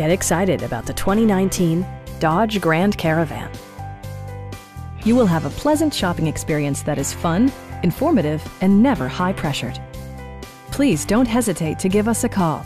Get excited about the 2019 Dodge Grand Caravan. You will have a pleasant shopping experience that is fun, informative, and never high pressured. Please don't hesitate to give us a call.